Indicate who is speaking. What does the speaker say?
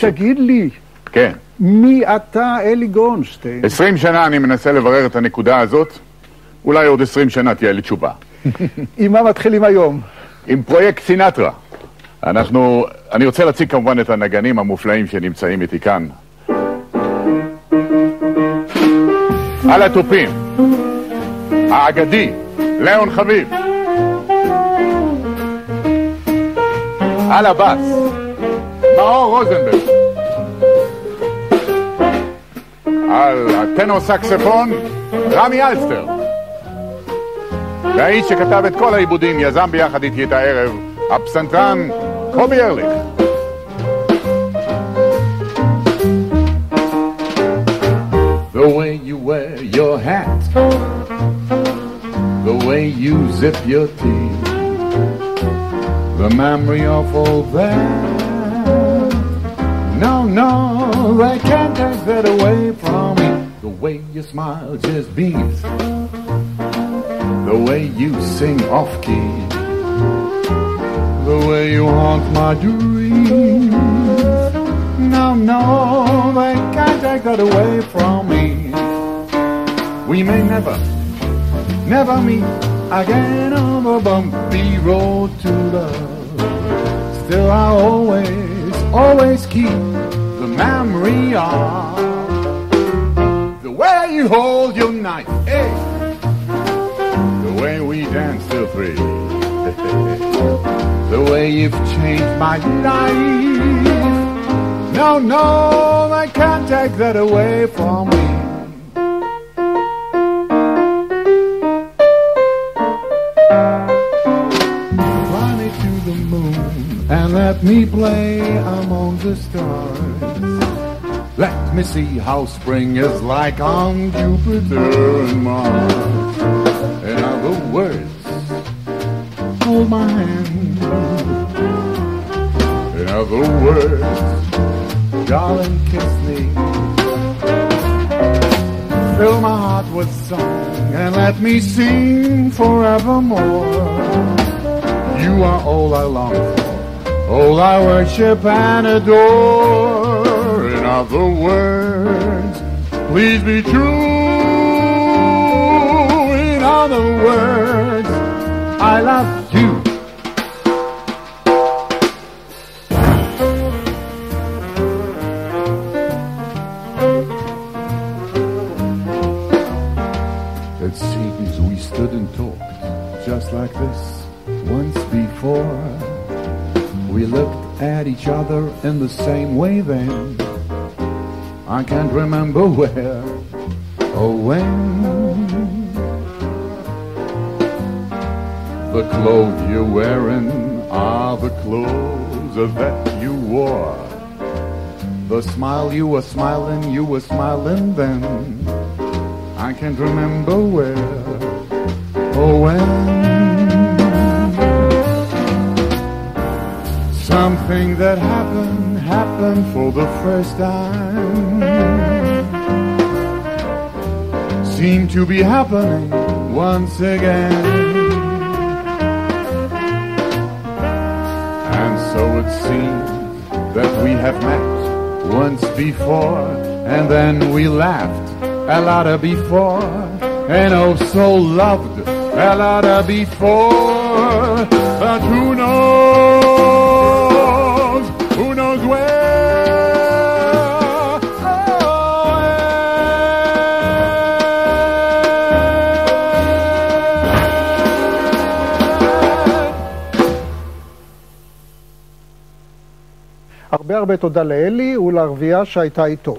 Speaker 1: תגיד לי,
Speaker 2: כן.
Speaker 1: מי אתה אלי גורנשטיין?
Speaker 2: עשרים שנה אני מנסה לברר את הנקודה הזאת, אולי עוד עשרים שנה תהיה לי תשובה.
Speaker 1: עם מה מתחילים היום?
Speaker 2: עם פרויקט סינטרה. אנחנו, אני רוצה להציג כמובן את הנגנים המופלאים שנמצאים איתי כאן. על התופים, האגדי, ליאון חביב. על הבאס, Maor, Rosenberg. Al tenor saxophone, רמי אלסטר. והאיש שכתב את The way you wear your hat, the way you zip your teeth, the memory of all that. No, no, they can't take that away from me. The way you smile just beams, the way you sing off key, the way you haunt my dreams. No, no, they can't take that away from me. We may never, never meet again on the bumpy road to love. Still, I always, always keep the memory of the way you hold your knife, hey, the way we dance till three, the way you've changed my life. No, no, I can't take that away from me. Let me play among the stars. Let me see how spring is like on Jupiter and Mars. In other words, hold my hand. In other words, darling, kiss me. Fill my heart with song and let me sing forevermore. You are all I long for, all I worship and adore. In other words, please be true. In other words, I love you. It seems we stood and talked just like this once before. We looked at each other in the same way then. I can't remember where or when. The clothes you're wearing are the clothes that you wore. The smile you were smiling, you were smiling then. I can't remember where or when. Something that happened, happened for the first time. Seemed to be happening once again. And so it seems that we have met once before, and then we laughed a lot before, and oh so loved a lot before. But who knows?
Speaker 1: הרבה הרבה תודה לאלי ולערבייה שהייתה איתו.